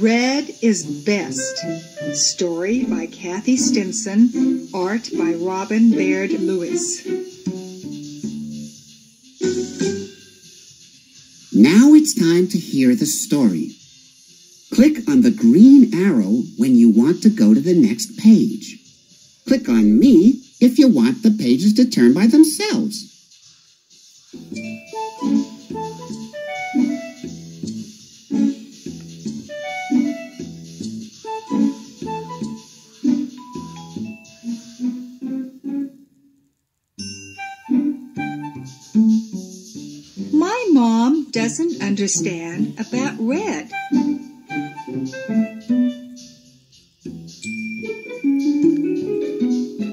Red is Best. Story by Kathy Stinson. Art by Robin Baird Lewis. Now it's time to hear the story. Click on the green arrow when you want to go to the next page. Click on me if you want the pages to turn by themselves. Doesn't understand about red.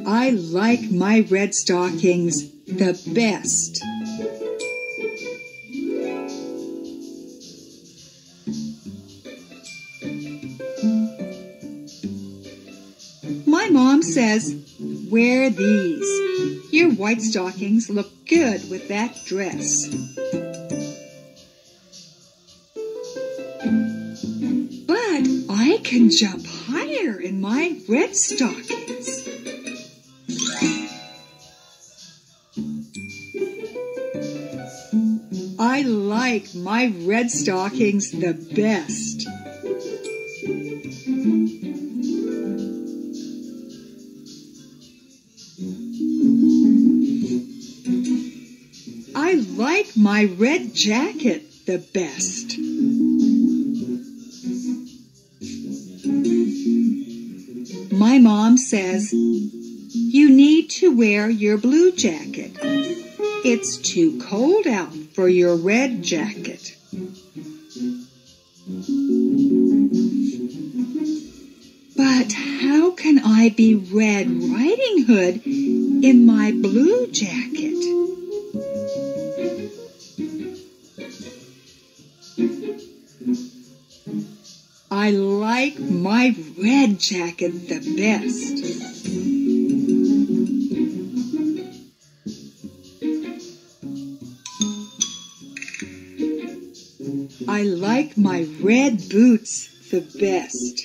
I like my red stockings the best. My mom says, wear these. Your white stockings look good with that dress. Can jump higher in my red stockings. I like my red stockings the best. I like my red jacket the best. My mom says, You need to wear your blue jacket. It's too cold out for your red jacket. But how can I be Red Riding Hood in my blue jacket? I like my red jacket the best. I like my red boots the best.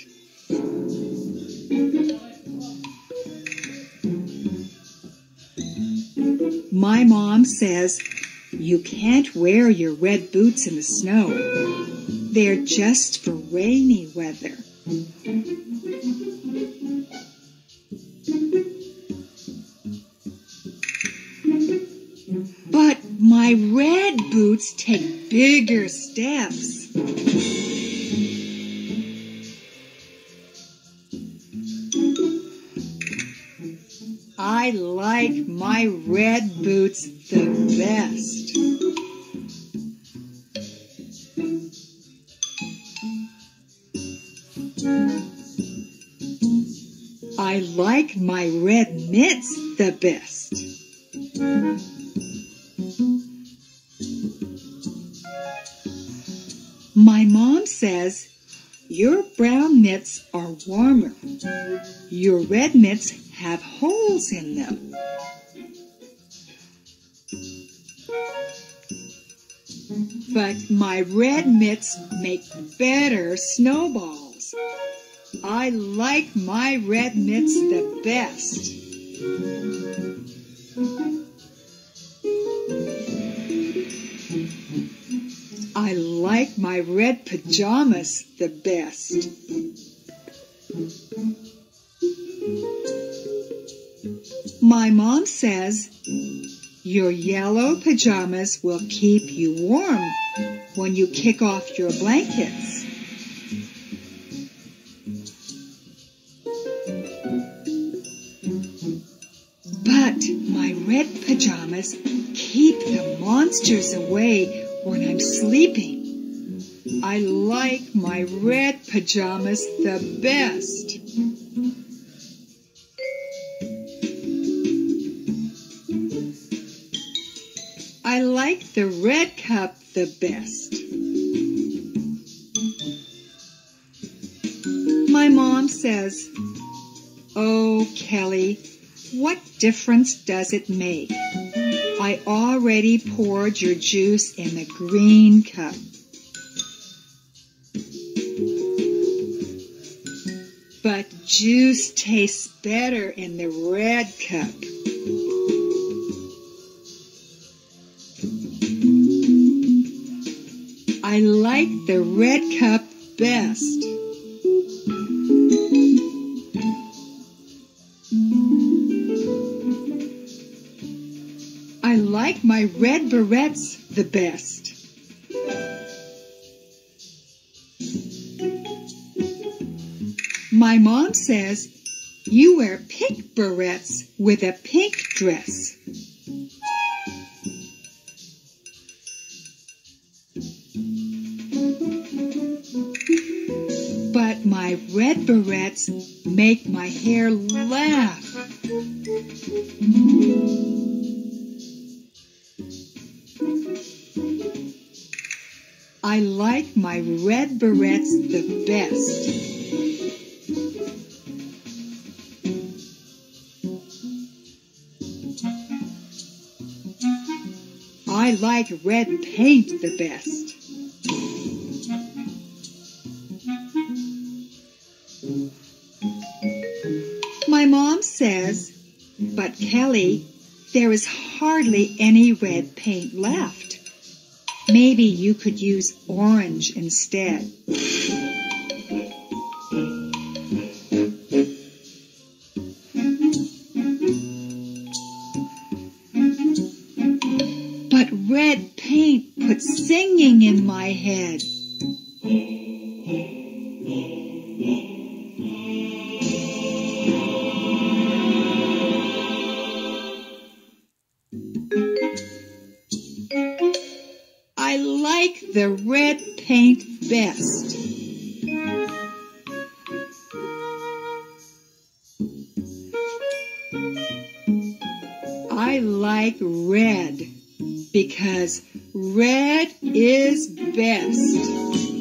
My mom says you can't wear your red boots in the snow. They're just for rainy weather. But my red boots take bigger steps. I like my red boots the best. I like my red mitts the best. My mom says your brown mitts are warmer. Your red mitts have holes in them. But my red mitts make better snowballs. I like my red mitts the best. I like my red pajamas the best. My mom says your yellow pajamas will keep you warm when you kick off your blankets. Keep the monsters away when I'm sleeping. I like my red pajamas the best. I like the red cup the best. My mom says, Oh, Kelly, what difference does it make? I already poured your juice in the green cup. But juice tastes better in the red cup. I like the red cup best. My red barrettes the best. My mom says you wear pink barrettes with a pink dress. But my red barrettes make my hair laugh. I like my red barrettes the best. I like red paint the best. My mom says, but Kelly, there is hardly any red paint left. Maybe you could use orange instead. But red paint puts singing in my head. The red paint best. I like red because red is best.